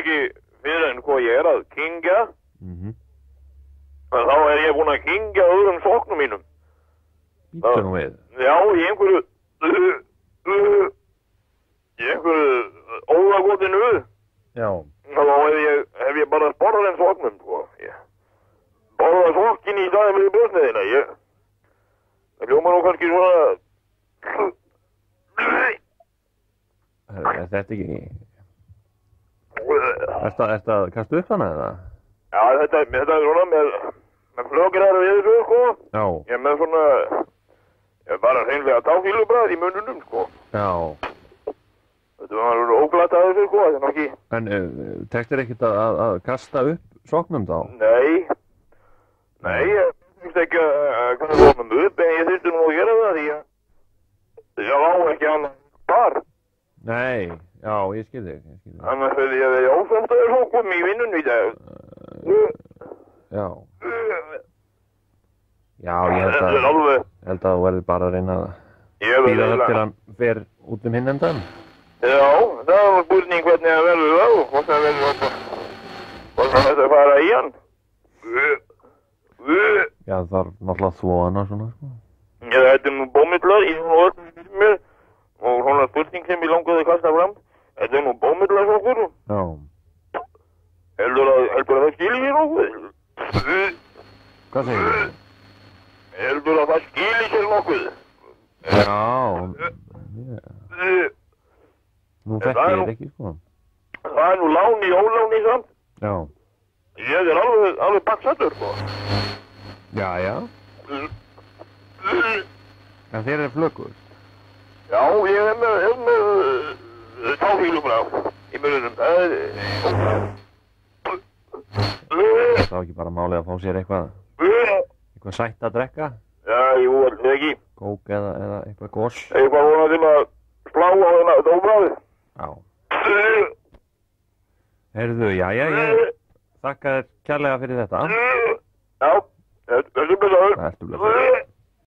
ekki fyrir en hvað ég er að kingja, Mhm. en þá er ég búinn að kingja öðrum soknum mínum. Býttu nú við. Já, í einhverju, uh, uh, í einhverju óðagotinu, Já. þá hef ég, hef ég bara borðað en soknum, sko. Borðað sokkin í dag með björsneðina, ég, það ljóma nú kannski svona, Er, er þetta ekki... Að, ertu að kastu upp hana eða? Já, þetta, þetta er svona með, með flögrar við þessu, sko. Já. Ég er með svona, ég er bara hreinlega táfílubræð í mununum, sko. Já. Þetta var óglætt að þessu, sko, þetta er nokkið, En uh, tekst ekki að, að, að kasta upp soknum þá? nei, nei, ég finnst ekki að, að kannu vonum upp, en ég þurfti nú að gera það því að ég á ekki annað par. Nei, já, ég skil þig, ég skil þig. Annars hefði ég verið ósóttaður hókum í vinnunni í dag. Já. Já, ég held að, er ég held að þú verður bara að reyna að verði býða það til hann fer út um hinn endan. já, það var spurning hvernig það verður og hvort það verður hvort það verður að fara í hann. Já, það þarf náttúrulega að þvó hana svona, sko. Já, þetta er nú er öll fyrir mér og svona spurning sem ég langaði að kasta fram. Þetta er nú bómillar okkur. Já. Heldur að, heldur að það skilji sér nokkuð? Hvað segir þið? Heldur að það skilji sér nokkuð? Já. Yeah. Nú Það þekki er ég nú- þetta ekki, sko. Það er nú lán í óláni samt. Já. Ég er alveg, alveg baksatur, sko. Já, já. En þeir eru flöggur. Já, ég er með, er með uh, táfílum á í mununum. Það er... Það var ekki bara málið að fá sér eitthvað, eitthvað sætt að drekka. Já, jú, alltaf ekki. Kók eða, eða eitthvað gos. Eitthvað vona til að slá á þennan dóbráðið. Já. Heyrðu, já, já, ég þakka þér kærlega fyrir þetta. Já, þetta er blessaður. Ertu blessaður.